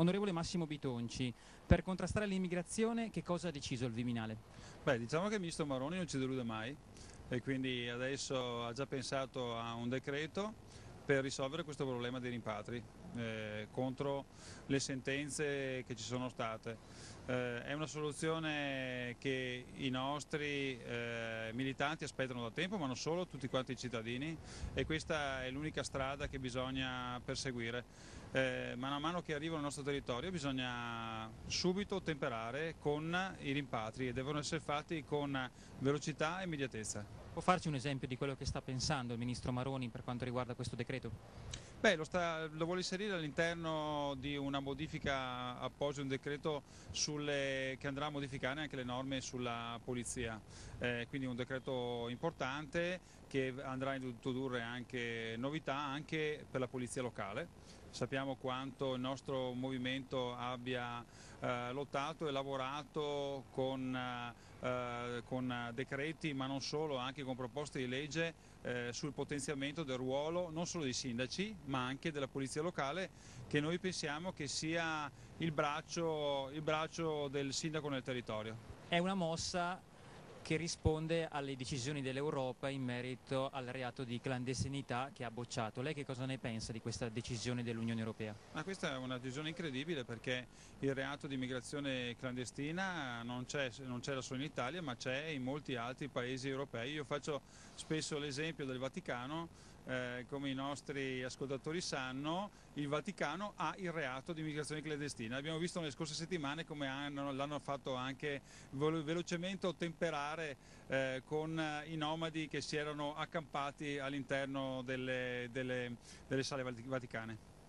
Onorevole Massimo Bitonci, per contrastare l'immigrazione che cosa ha deciso il Viminale? Beh, diciamo che il ministro Maroni non ci delude mai e quindi adesso ha già pensato a un decreto per risolvere questo problema dei rimpatri eh, contro le sentenze che ci sono state. Eh, è una soluzione che i nostri eh, militanti aspettano da tempo, ma non solo, tutti quanti i cittadini e questa è l'unica strada che bisogna perseguire. Eh, mano a mano che arrivano al nostro territorio bisogna subito temperare con i rimpatri e devono essere fatti con velocità e immediatezza. Può farci un esempio di quello che sta pensando il Ministro Maroni per quanto riguarda questo decreto? Beh, lo, sta, lo, vuole inserire all'interno di una modifica appoggio un decreto sulle, che andrà a modificare anche le norme sulla polizia, eh, quindi un decreto importante che andrà a introdurre anche novità anche per la polizia locale. Sappiamo quanto il nostro movimento abbia eh, lottato e lavorato con, eh, con, decreti, ma non solo, anche con proposte di legge eh, sul potenziamento del ruolo non solo dei sindaci, ma anche della polizia locale, che noi pensiamo che sia il braccio, il braccio del sindaco nel territorio. È una mossa che risponde alle decisioni dell'Europa in merito al reato di clandestinità che ha bocciato. Lei che cosa ne pensa di questa decisione dell'Unione Europea? Ma questa è una decisione incredibile perché il reato di immigrazione clandestina non c'è solo in Italia ma c'è in molti altri paesi europei. Io faccio spesso l'esempio del Vaticano eh, come i nostri ascoltatori sanno, il Vaticano ha il reato di immigrazione clandestina. Abbiamo visto nelle scorse settimane come l'hanno fatto anche velocemente ottemperare eh, con i nomadi che si erano accampati all'interno delle, delle, delle sale vaticane.